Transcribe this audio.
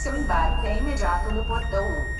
Seu embarque é imediato no portão 1.